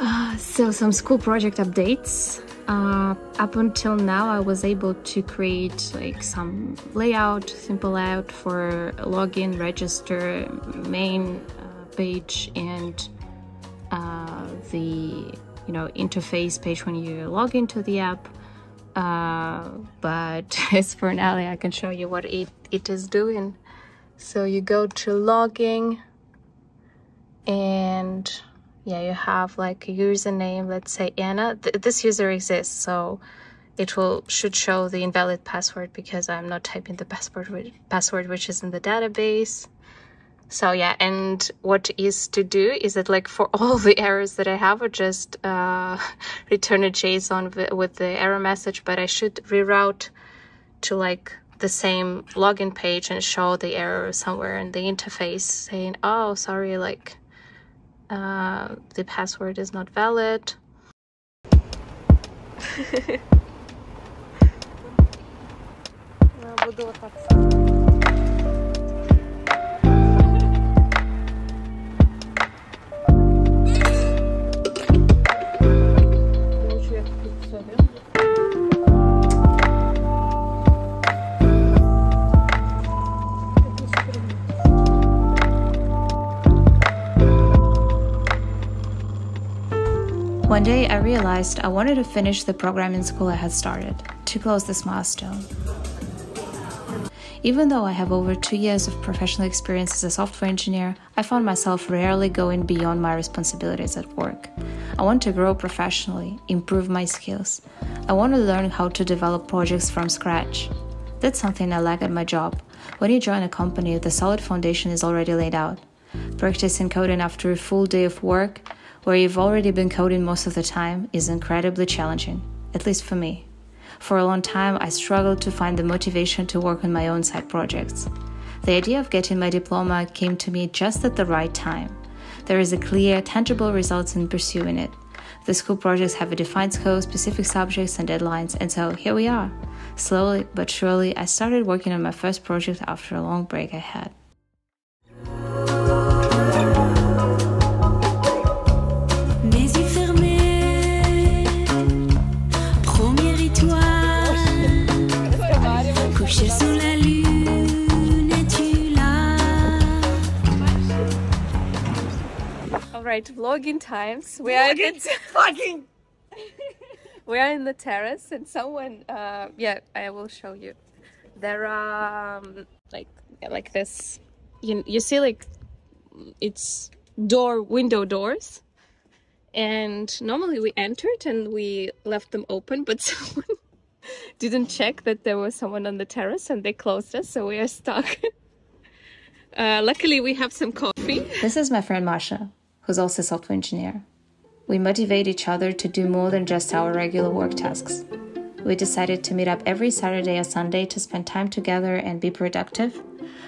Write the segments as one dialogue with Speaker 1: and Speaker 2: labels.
Speaker 1: Uh, so some school project updates. Uh, up until now, I was able to create like some layout, simple layout for login, register, main uh, page, and uh, the you know interface page when you log into the app. Uh, but as for now, I can show you what it, it is doing. So you go to logging and yeah you have like a username let's say Anna Th this user exists so it will should show the invalid password because I'm not typing the password password which is in the database so yeah and what is to do is that like for all the errors that I have I just uh, return a JSON with the error message but I should reroute to like the same login page and show the error somewhere in the interface saying oh sorry like uh, the password is not valid. One day I realized I wanted to finish the programming school I had started, to close this milestone. Even though I have over two years of professional experience as a software engineer, I found myself rarely going beyond my responsibilities at work. I want to grow professionally, improve my skills. I want to learn how to develop projects from scratch. That's something I lack at my job. When you join a company, the solid foundation is already laid out. Practicing coding after a full day of work where you've already been coding most of the time is incredibly challenging, at least for me. For a long time, I struggled to find the motivation to work on my own side projects. The idea of getting my diploma came to me just at the right time. There is a clear, tangible results in pursuing it. The school projects have a defined scope, specific subjects, and deadlines, and so here we are. Slowly but surely, I started working on my first project after a long break I had.
Speaker 2: Right vlogging times. We are in vlogging? we are in the terrace and someone uh yeah i will show you. There are um, like like this. You, you see like it's door window doors. And normally we entered and we left them open but someone didn't check that there was someone on the terrace and they closed us so we are stuck. Uh, luckily we have some coffee.
Speaker 1: This is my friend masha who's also a software engineer. We motivate each other to do more than just our regular work tasks. We decided to meet up every Saturday or Sunday to spend time together and be productive.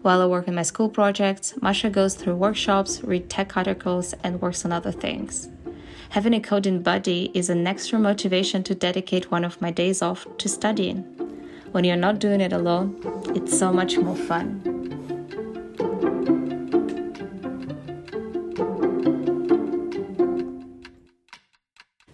Speaker 1: While I work on my school projects, Masha goes through workshops, read tech articles, and works on other things. Having a coding buddy is an extra motivation to dedicate one of my days off to studying. When you're not doing it alone, it's so much more fun.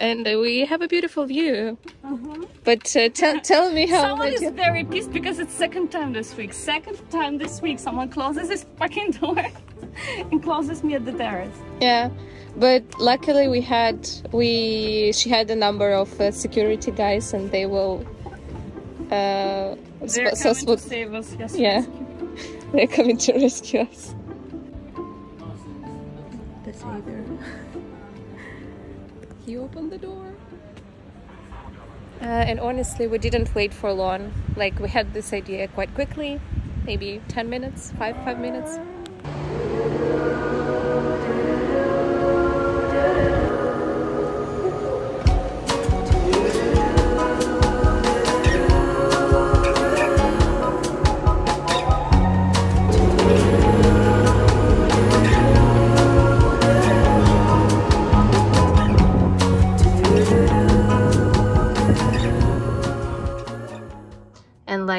Speaker 2: And we have a beautiful view. Uh-huh. But uh, tell tell me how.
Speaker 3: Someone is very pissed because it's second time this week. Second time this week, someone closes his fucking door and closes me at the terrace.
Speaker 2: Yeah, but luckily we had we she had a number of uh, security guys and they will.
Speaker 3: Uh, They're coming so, to save us. Yes.
Speaker 2: Yeah, they're coming to rescue us. He opened the door. Uh, and honestly, we didn't wait for long. Like we had this idea quite quickly, maybe 10 minutes, five, five minutes.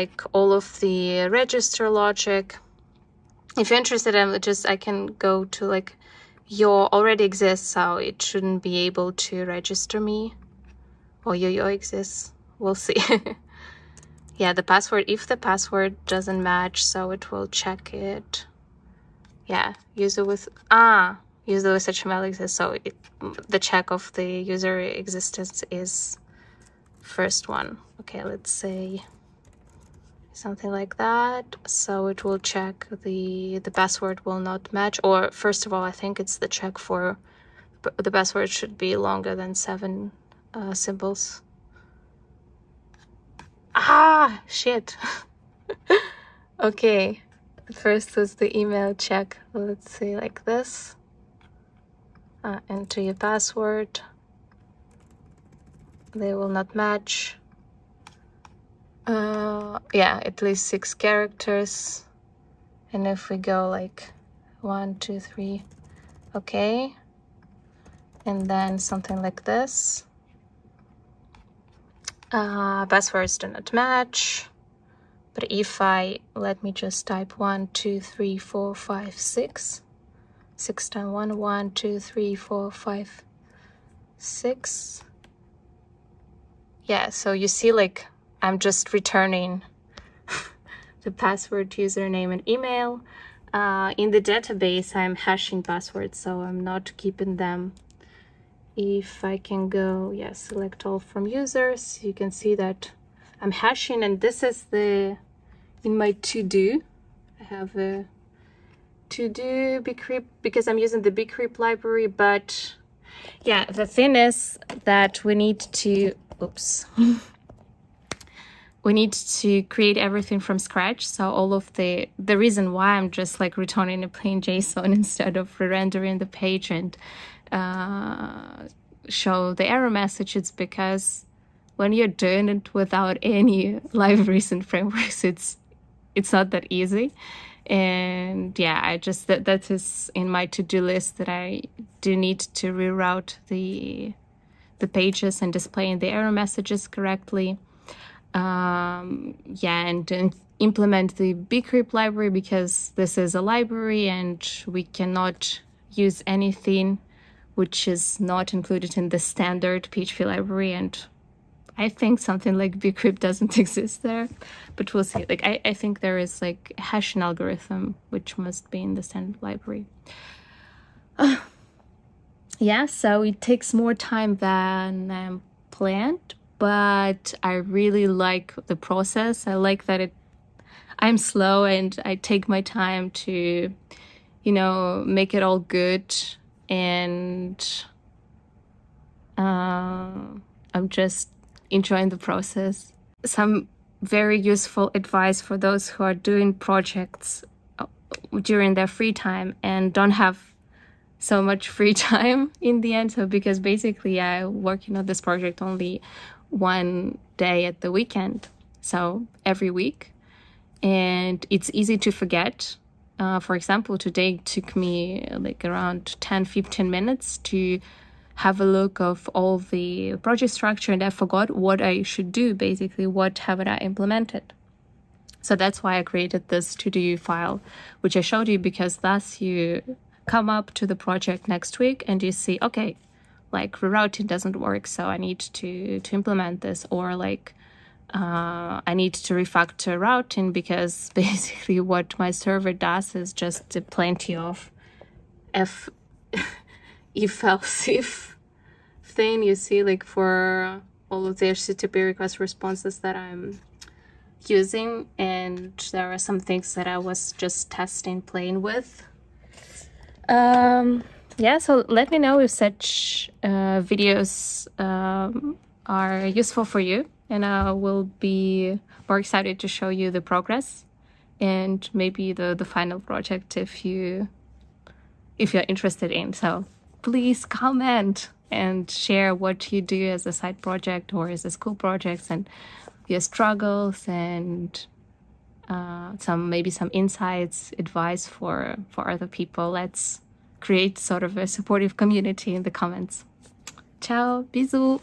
Speaker 1: Like all of the register logic. If you're interested, I'm just I can go to like your already exists, so it shouldn't be able to register me. Or your yo exists. We'll see. yeah, the password, if the password doesn't match, so it will check it. Yeah, user with, ah, user with HTML exists, so it, the check of the user existence is first one. Okay, let's say something like that. So it will check the, the password will not match, or first of all, I think it's the check for the password should be longer than seven uh, symbols. Ah, shit. okay, first is the email check. Let's see, like this. Uh, enter your password. They will not match. Uh, yeah, at least six characters. And if we go like one, two, three, okay. And then something like this. Uh, passwords do not match. But if I, let me just type one two three four five six six times one, one, two, three, four, five, six. Yeah, so you see like I'm just returning the password, username, and email. Uh, in the database, I'm hashing passwords, so I'm not keeping them if I can go, yeah, select all from users, you can see that I'm hashing and this is the, in my to-do, I have a to-do bcrypt because I'm using the bcrypt library, but yeah, the thing is that we need to, oops, we need to create everything from scratch. So all of the, the reason why I'm just like returning a plain JSON instead of re-rendering the page and uh, show the error message, is because when you're doing it without any libraries and frameworks, it's it's not that easy. And yeah, I just that that is in my to-do list that I do need to reroute the the pages and displaying the error messages correctly. Um, yeah, and, implement the bcrypt library because this is a library and we cannot use anything which is not included in the standard PHP library. And I think something like bcrypt doesn't exist there, but we'll see. Like, I, I think there is like a hashing algorithm, which must be in the standard library. Yeah, so it takes more time than um, planned, but I really like the process. I like that it I'm slow and I take my time to, you know, make it all good and uh, I'm just enjoying the process. Some very useful advice for those who are doing projects uh, during their free time and don't have so much free time in the end. So because basically I'm working on this project only one day at the weekend, so every week, and it's easy to forget uh, for example, today took me like around 10 15 minutes to have a look of all the project structure and I forgot what I should do basically what haven't I implemented. So that's why I created this to-do file which I showed you because thus you come up to the project next week and you see okay like rerouting doesn't work so I need to to implement this or like uh, I need to refactor routing because basically what my server does is just a plenty of if if else if thing you see like for all of the HTTP request responses that I'm using and there are some things that I was just testing playing with. Um, yeah, so let me know if such uh, videos um, are useful for you and I will be more excited to show you the progress and maybe the, the final project if you if you're interested in. So please comment and share what you do as a side project or as a school project and your struggles and uh, some maybe some insights, advice for for other people. Let's create sort of a supportive community in the comments. Ciao, bisous.